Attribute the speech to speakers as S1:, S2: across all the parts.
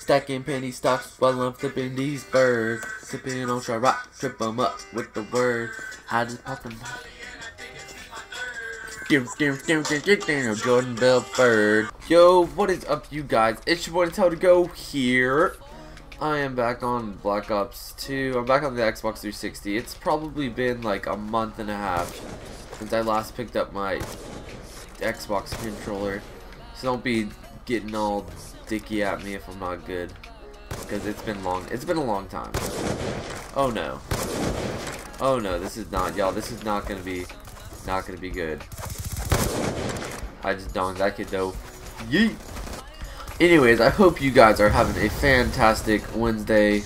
S1: Stacking penny stocks while I'm flipping these birds. Sipping on rock, trip 'em up with the word. How does pop them? up. Jordan Belfort. Yo, what is up, you guys? It's your boy Tell to Go here. I am back on Black Ops 2. I'm back on the Xbox 360. It's probably been like a month and a half since I last picked up my Xbox controller. So don't be getting all dicky at me if I'm not good. Because it's been long. It's been a long time. Oh no. Oh no, this is not, y'all. This is not gonna be, not gonna be good. I just don't. That kid though. Yeet. Anyways, I hope you guys are having a fantastic Wednesday.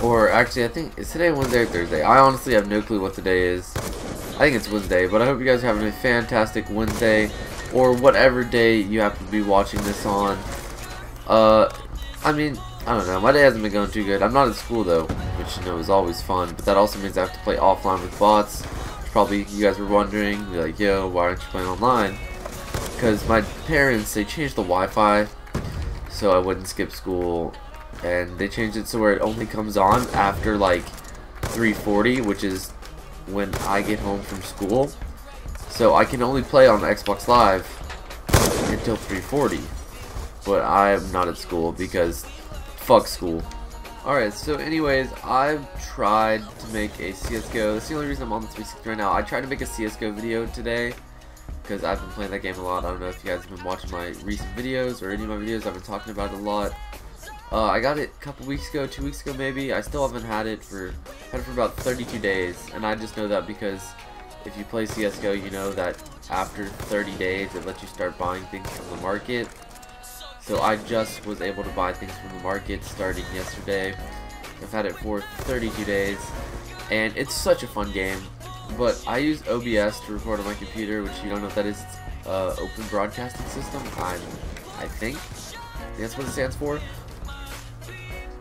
S1: Or actually, I think is today Wednesday or Thursday. I honestly have no clue what today is. I think it's Wednesday, but I hope you guys are having a fantastic Wednesday or whatever day you happen to be watching this on. Uh, I mean, I don't know. My day hasn't been going too good. I'm not at school though, which you know is always fun. But that also means I have to play offline with bots. Probably you guys were wondering, like, yo, why aren't you playing online? because my parents they changed the Wi-Fi so I wouldn't skip school and they changed it so where it only comes on after like 340 which is when I get home from school so I can only play on Xbox Live until 340 but I'm not at school because fuck school Alright, so anyways, I've tried to make a CSGO, that's the only reason I'm on the 360 right now, I tried to make a CSGO video today, because I've been playing that game a lot. I don't know if you guys have been watching my recent videos or any of my videos. I've been talking about it a lot. Uh, I got it a couple weeks ago, two weeks ago maybe. I still haven't had it for had it for about 32 days, and I just know that because if you play CS:GO, you know that after 30 days it lets you start buying things from the market. So I just was able to buy things from the market starting yesterday. I've had it for 32 days, and it's such a fun game. But I use OBS to record on my computer, which you don't know what that is. It's uh, Open Broadcasting System. I'm, I think that's what it stands for.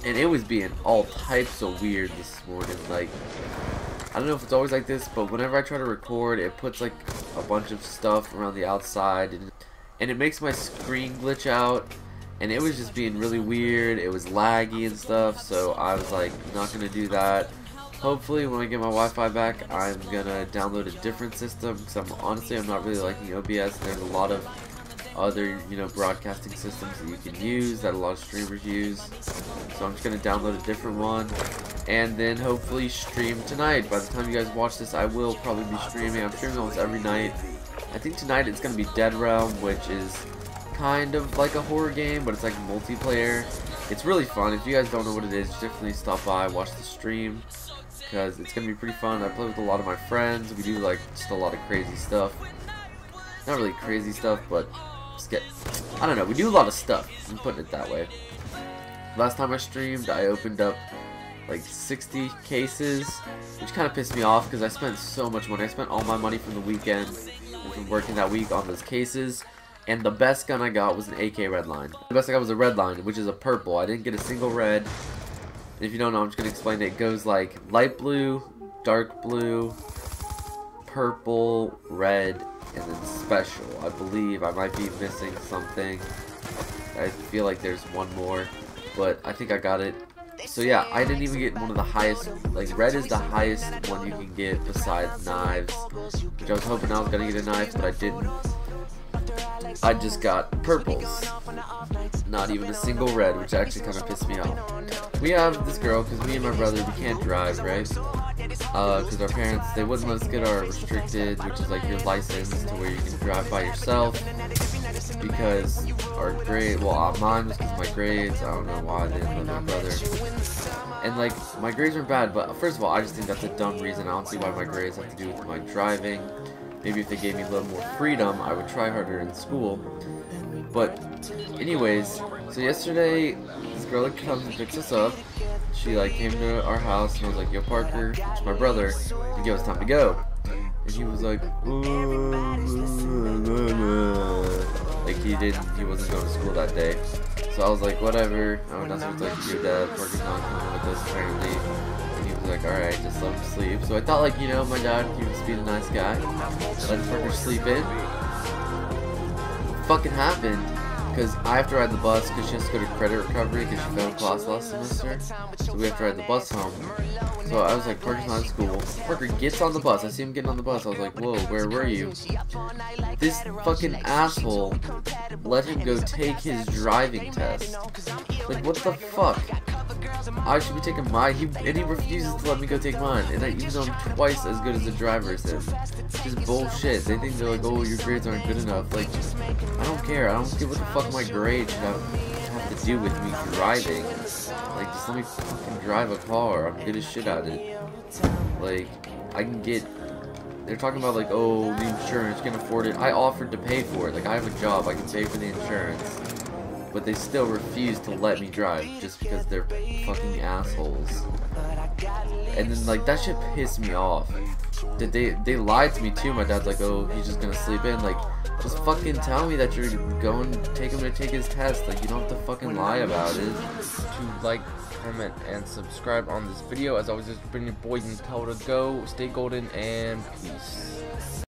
S1: And it was being all types of weird this morning. Like, I don't know if it's always like this, but whenever I try to record, it puts like a bunch of stuff around the outside, and, and it makes my screen glitch out. And it was just being really weird. It was laggy and stuff. So I was like, not gonna do that. Hopefully when I get my Wi-Fi back, I'm gonna download a different system because I'm honestly I'm not really liking OBS. There's a lot of other you know broadcasting systems that you can use that a lot of streamers use. So I'm just gonna download a different one and then hopefully stream tonight. By the time you guys watch this, I will probably be streaming. I'm streaming almost every night. I think tonight it's gonna be Dead Realm, which is kind of like a horror game, but it's like multiplayer. It's really fun. If you guys don't know what it is, definitely stop by, watch the stream because it's going to be pretty fun. I play with a lot of my friends. We do like just a lot of crazy stuff. Not really crazy stuff, but get, I don't know, we do a lot of stuff. I'm putting it that way. Last time I streamed, I opened up like 60 cases, which kind of pissed me off because I spent so much money. I spent all my money from the weekend and from working that week on those cases. And the best gun I got was an AK Redline. The best I got was a Redline, which is a purple. I didn't get a single red if you don't know, I'm just going to explain it. It goes like light blue, dark blue, purple, red, and then special. I believe I might be missing something. I feel like there's one more, but I think I got it. So yeah, I didn't even get one of the highest, like red is the highest one you can get besides knives, which I was hoping I was going to get a knife, but I didn't. I just got purples. Not even a single red, which actually kind of pissed me off. We have this girl, because me and my brother, we can't drive, right? Because uh, our parents, they wouldn't let us get our restricted, which is like your license to where you can drive by yourself. Because our grade, well, uh, mine was because my grades, I don't know why they didn't let my brother. And like, my grades are bad, but first of all, I just think that's a dumb reason. I don't see why my grades have to do with my driving. Maybe if they gave me a little more freedom, I would try harder in school. But, anyways, so yesterday, this girl comes and picks us up, she like came to our house and I was like, yo Parker, it's my brother, and yo, it's time to go. And he was like, like he didn't, he wasn't going to school that day. So I was like, whatever, I'm not supposed like your dad, Parker's not coming with us apparently And he was like, alright, just let him sleep. So I thought, like, you know, my dad, he was being a nice guy. Let Parker sleep in. What fucking happened because I have to ride the bus because she has to go to credit recovery because she failed class last semester. So we have to ride the bus home. So I was like, Parker's not in school. Parker gets on the bus. I see him getting on the bus. I was like, whoa, where were you? This fucking asshole let him go take his driving test. Like, what the fuck? I should be taking mine, he, and he refuses to let me go take mine, and I, even though I'm twice as good as the driver him. Just bullshit. They think they're like, oh, your grades aren't good enough. Like, I don't care. I don't care what the fuck my grades should have, have to do with me driving. Like, just let me fucking drive a car. I'm good as shit at it. Like, I can get they're talking about like, oh, the insurance can afford it. I offered to pay for it. Like, I have a job. I can pay for the insurance but they still refuse to let me drive just because they're fucking assholes. And then like that shit pissed me off. Did they they lied to me too? My dad's like, oh, he's just gonna sleep in. Like, just fucking tell me that you're going take him to take his test. Like, you don't have to fucking lie about it.
S2: To like, comment, and subscribe on this video. As always, it's been your boy Nutella to go. Stay golden and peace.